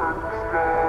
understand.